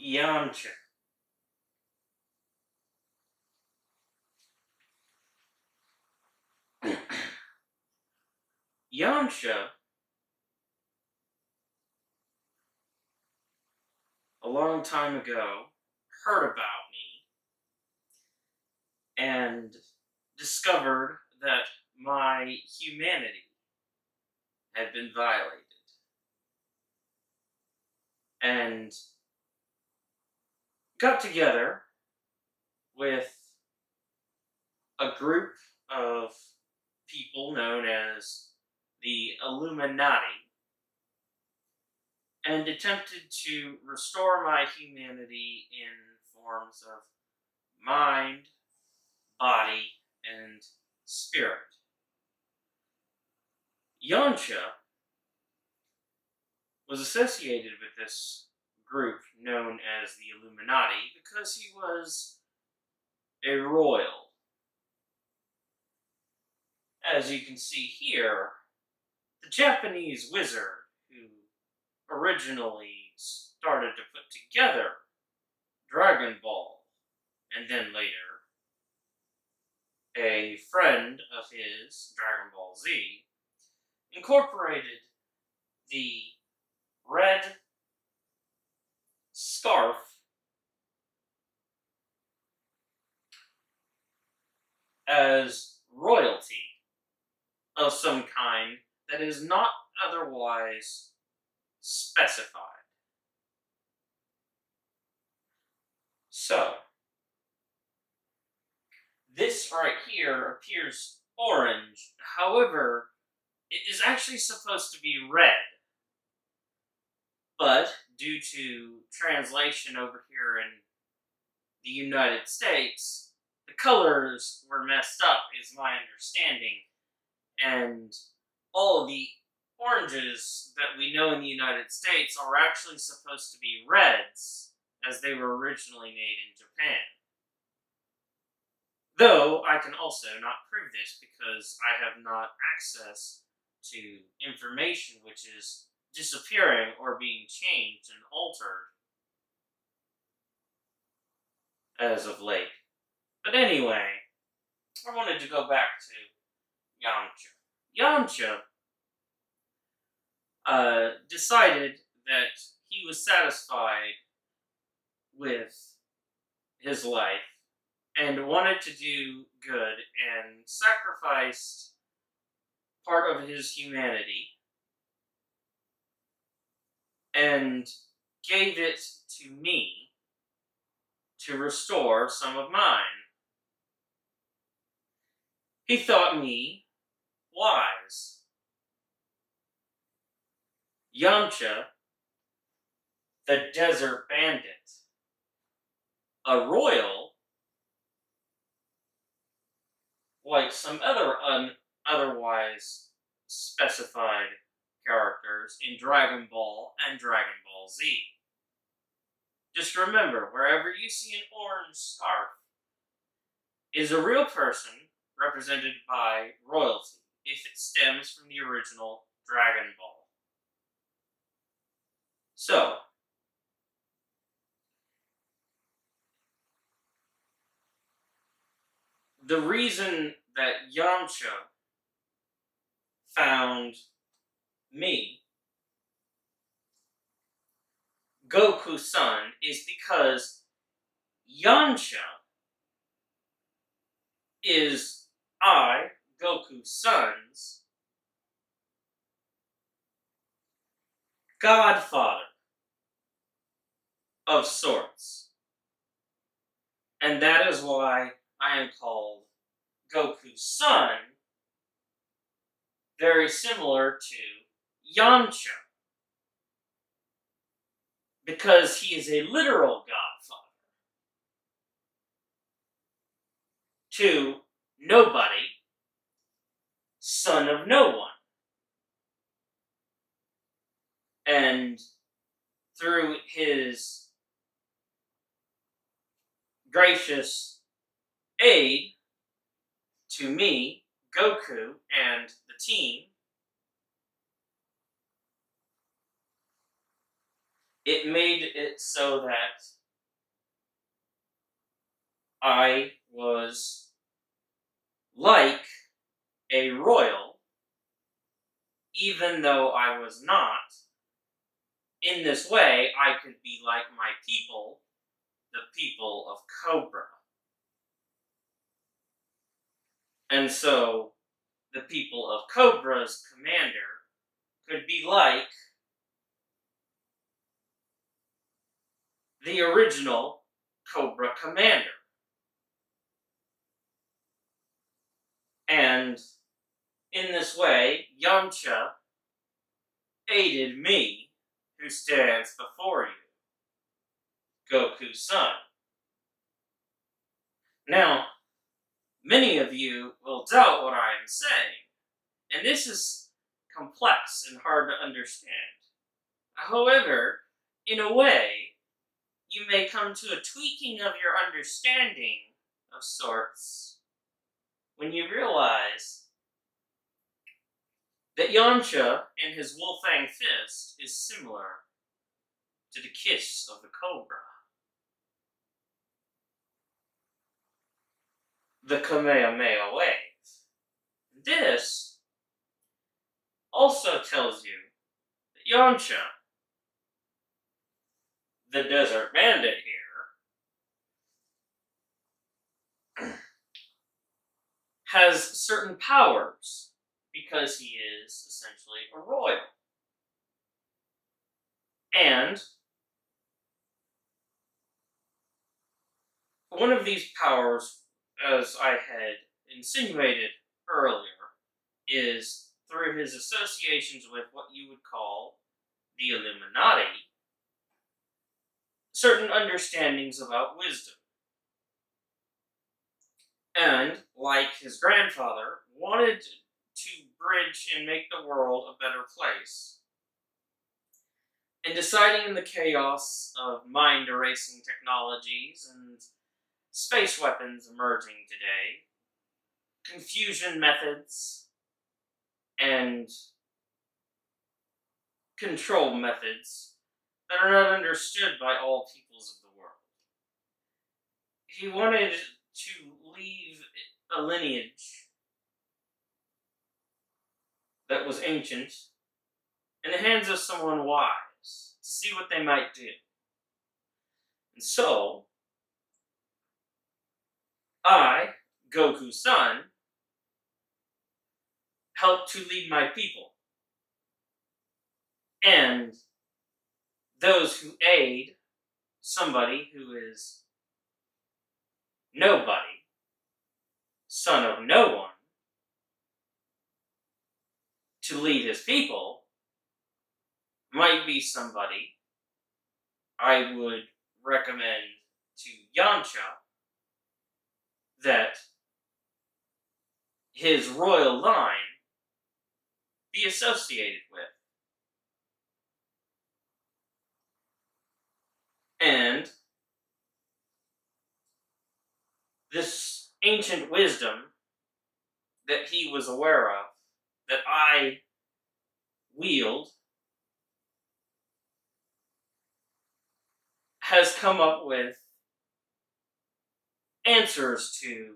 Yamcha. Yamcha, a long time ago, heard about me and discovered that my humanity had been violated. And got together with a group of people known as the Illuminati and attempted to restore my humanity in forms of mind, body, and spirit. Yamcha was associated with this group known as the Illuminati because he was a royal. As you can see here, the Japanese wizard who originally started to put together Dragon Ball and then later a friend of his, Dragon Ball Z, incorporated the red scarf as royalty of some kind that is not otherwise specified. So, this right here appears orange, however, it is actually supposed to be red. But, due to translation over here in the United States, the colors were messed up, is my understanding. And all the oranges that we know in the United States are actually supposed to be reds, as they were originally made in Japan. Though I can also not prove this because I have not access to information which is disappearing or being changed and altered as of late. But anyway, I wanted to go back to Yamcha. Yamcha uh, decided that he was satisfied with his life and wanted to do good and sacrificed part of his humanity and gave it to me to restore some of mine. He thought me wise. Yamcha, the desert bandit, a royal, like some other un- otherwise specified characters in Dragon Ball and Dragon Ball Z. Just remember, wherever you see an orange scarf, is a real person represented by royalty, if it stems from the original Dragon Ball. So, the reason that Yamcha found me, Goku's son, is because Yamcha is I, Goku's son's godfather of sorts. And that is why I am called Goku's son, very similar to Yamcha. Because he is a literal godfather to nobody, son of no one. And through his gracious aid to me, Goku, and the team, it made it so that I was like a royal, even though I was not. In this way, I could be like my people, the people of Cobra. And so, the people of Cobra's commander could be like the original Cobra commander. And in this way, Yamcha aided me, who stands before you, Goku's son. Now, many of you will doubt what I am saying, and this is complex and hard to understand. However, in a way, you may come to a tweaking of your understanding of sorts when you realize that Yamcha and his Wolf Fang fist is similar to the kiss of the cobra. The Kamehameha wave. This also tells you that Yamcha the Desert Bandit here has certain powers because he is essentially a royal. And one of these powers, as I had insinuated earlier, is through his associations with what you would call the Illuminati, certain understandings about wisdom. And, like his grandfather, wanted to bridge and make the world a better place. And deciding in the chaos of mind erasing technologies and space weapons emerging today, confusion methods, and control methods that are not understood by all peoples of the world. He wanted to leave a lineage that was ancient in the hands of someone wise to see what they might do. And so, I, Goku's son, helped to lead my people. And those who aid somebody who is nobody, son of no one, to lead his people might be somebody I would recommend to Yamcha that his royal line be associated with. And this ancient wisdom that he was aware of, that I wield, has come up with answers to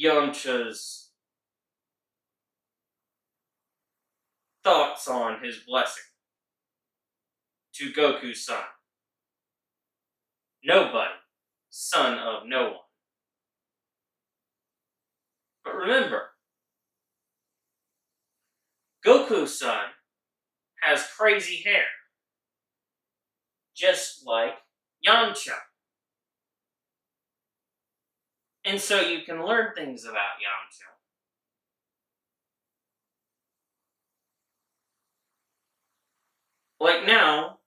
Yamcha's thoughts on his blessing to Goku's son. Nobody, son of no one. But remember, Goku's son has crazy hair, just like Yamcha. And so you can learn things about Yamcha. Like now,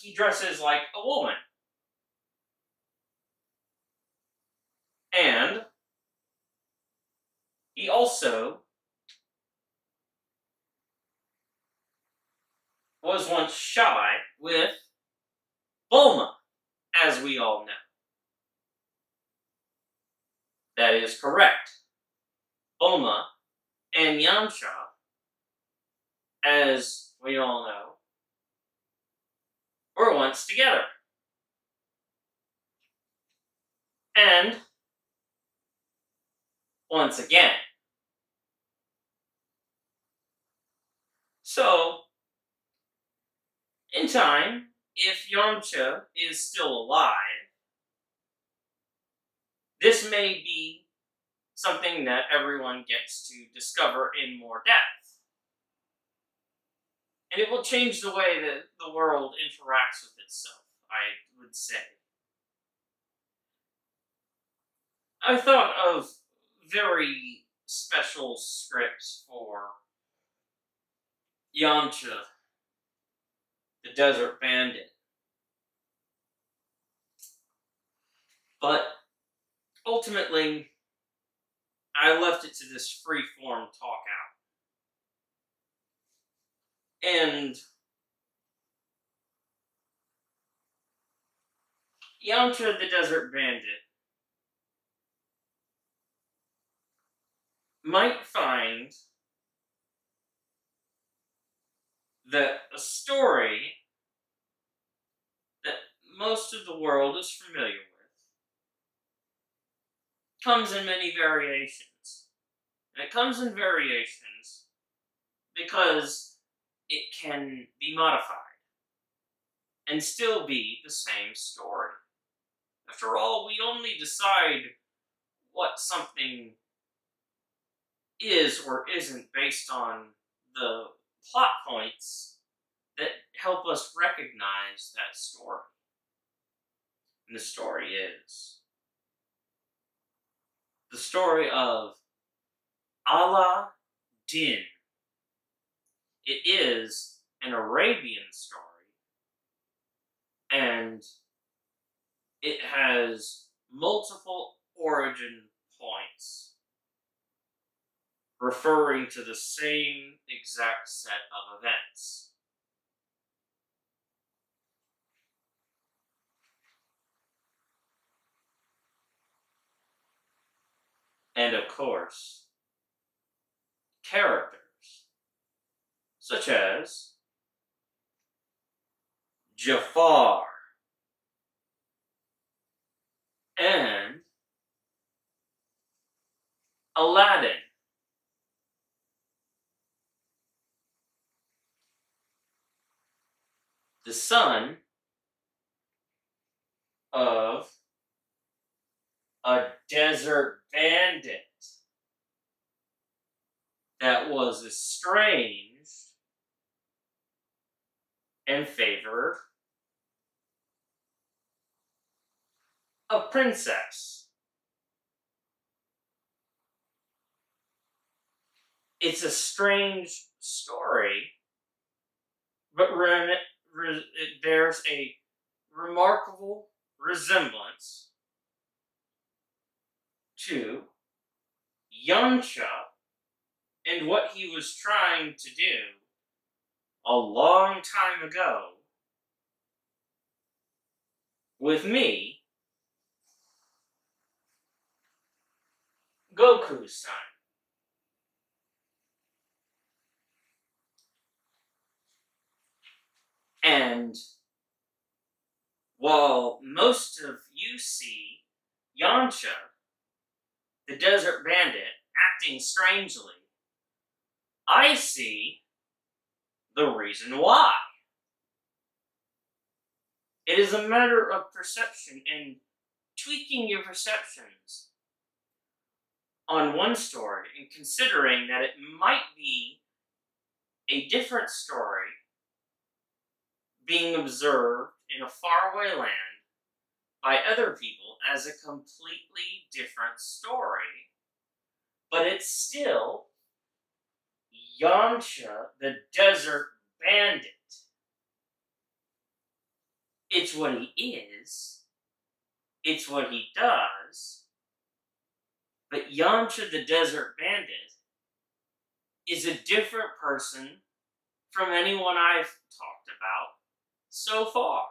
he dresses like a woman. And he also was once shy with Bulma, as we all know. That is correct. Bulma and Yamcha, as we all know, were once together. And once again. So, in time, if Yamcha is still alive, this may be something that everyone gets to discover in more depth. And it will change the way that the world interacts with itself, I would say. I thought of very special scripts for Yamcha, the Desert Bandit. But ultimately, I left it to this free-form talk out. And Yamcha the Desert Bandit might find that a story that most of the world is familiar with comes in many variations. And it comes in variations because it can be modified and still be the same story. After all, we only decide what something is or isn't based on the plot points that help us recognize that story. And the story is the story of Allah Din. It is an Arabian story, and it has multiple origin points referring to the same exact set of events. And of course, characters such as Jafar and Aladdin. The son of a desert bandit that was estranged and favored a princess. It's a strange story, but re- re- there's a remarkable resemblance to Yamcha and what he was trying to do a long time ago with me, Goku's son. And while most of you see Yamcha, the desert bandit, acting strangely, I see the reason why. It is a matter of perception and tweaking your perceptions on one story and considering that it might be a different story being observed in a faraway land by other people as a completely different story, but it's still Yamcha, the desert bandit. It's what he is, it's what he does, but Yamcha, the desert bandit, is a different person from anyone I've talked about so far.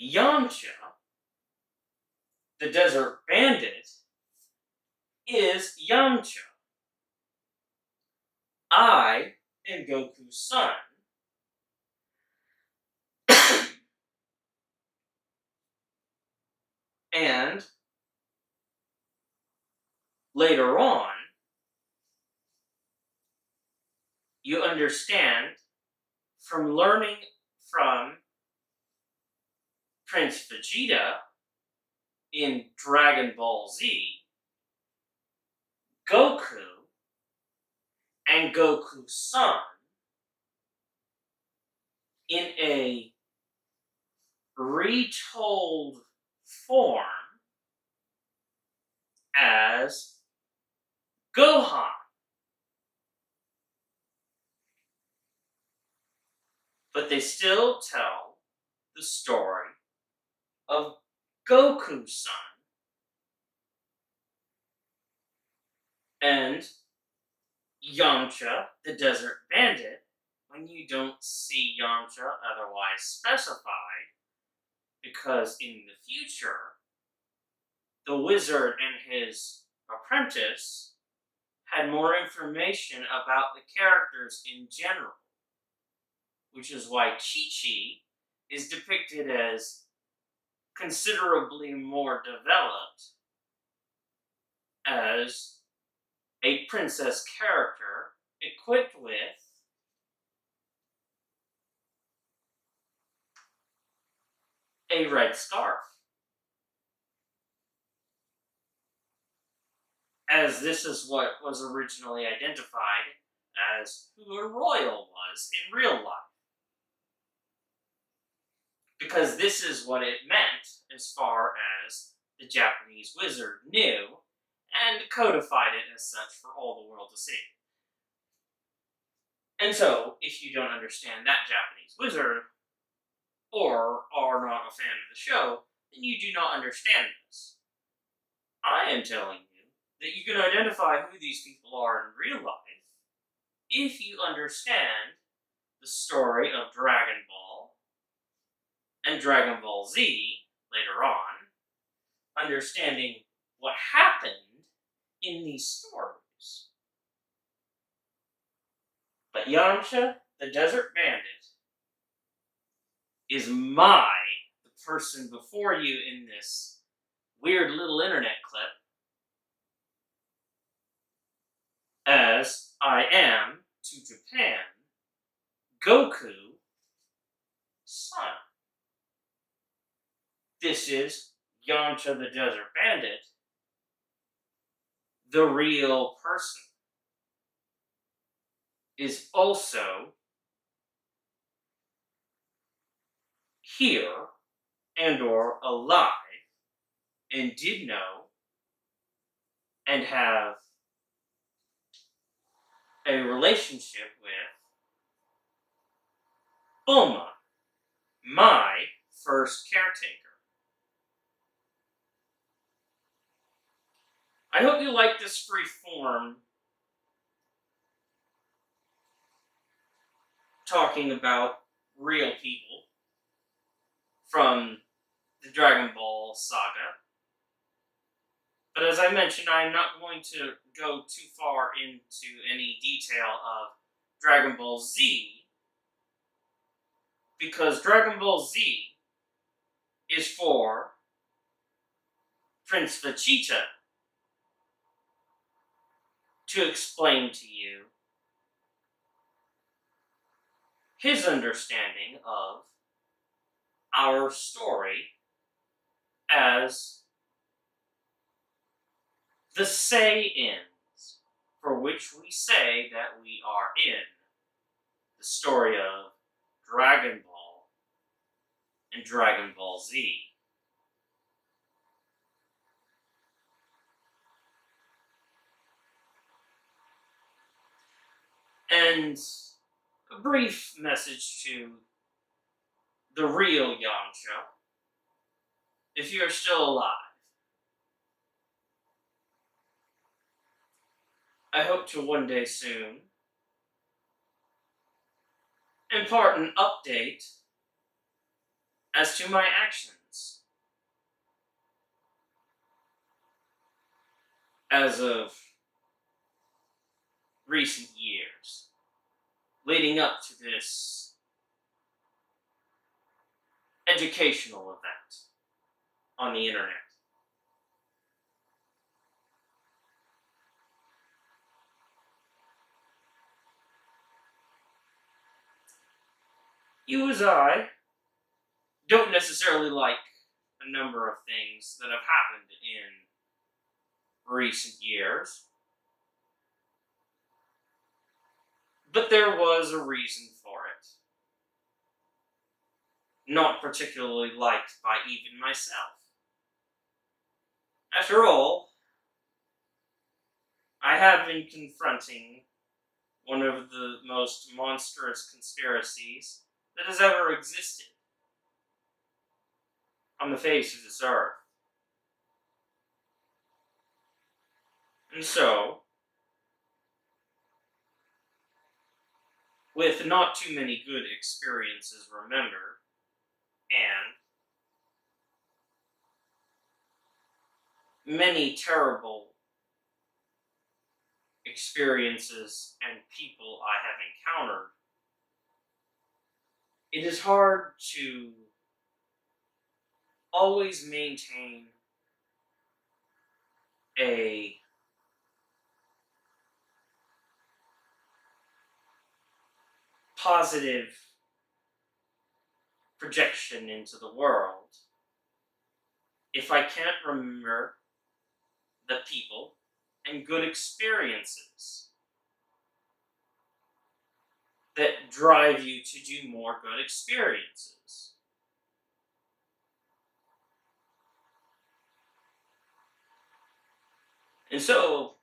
Yamcha, the desert bandit, is Yamcha. I and Goku's son. and later on, you understand from learning from Prince Vegeta in Dragon Ball Z, Goku and Goku's son in a retold form as Gohan. But they still tell the story of Goku's son. And Yamcha, the Desert Bandit, when you don't see Yamcha otherwise specified, because in the future, the wizard and his apprentice had more information about the characters in general, which is why Chi Chi is depicted as considerably more developed as a princess character equipped with a red scarf. As this is what was originally identified as who a royal was in real life because this is what it meant as far as the Japanese wizard knew and codified it as such for all the world to see. And so, if you don't understand that Japanese wizard, or are not a fan of the show, then you do not understand this. I am telling you that you can identify who these people are in real life if you understand the story of Dragon Ball and Dragon Ball Z later on, understanding what happened in these stories. But Yamcha, the Desert Bandit, is my the person before you in this weird little internet clip as I am to Japan Goku son. This is Yamcha the Desert Bandit, the real person, is also here and or alive and did know and have a relationship with Bulma, my first caretaker. I hope you like this free form. Talking about real people. From the Dragon Ball saga. But as I mentioned, I'm not going to go too far into any detail of Dragon Ball Z. Because Dragon Ball Z is for Prince Vegeta to explain to you his understanding of our story as the Saiyans for which we say that we are in the story of Dragon Ball and Dragon Ball Z. And a brief message to the real Yamcha, if you're still alive. I hope to one day soon impart an update as to my actions. As of recent years. leading up to this educational event on the internet. You as I don't necessarily like a number of things that have happened in recent years. But there was a reason for it. Not particularly liked by even myself. After all, I have been confronting one of the most monstrous conspiracies that has ever existed on the face of this earth. And so, with not too many good experiences remembered, and many terrible experiences and people I have encountered, it is hard to always maintain a positive projection into the world if I can't remember the people and good experiences that drive you to do more good experiences. And so,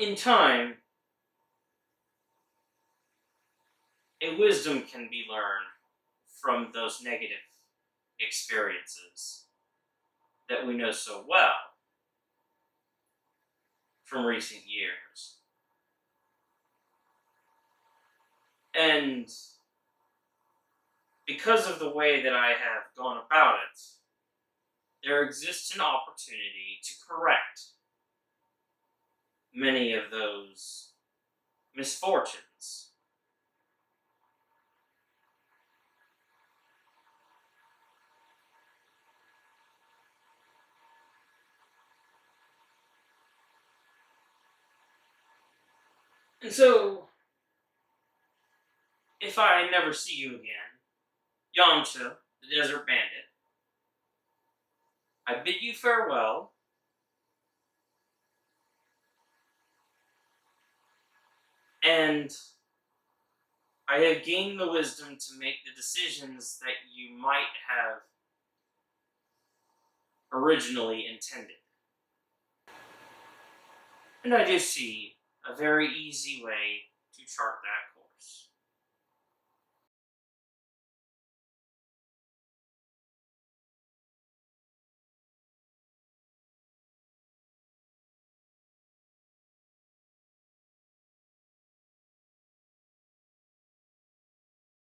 in time, a wisdom can be learned from those negative experiences that we know so well from recent years. And because of the way that I have gone about it, there exists an opportunity to correct many of those misfortunes. And so, if I never see you again, Yamcha, the Desert Bandit, I bid you farewell. And I have gained the wisdom to make the decisions that you might have originally intended. And I do see a very easy way to chart that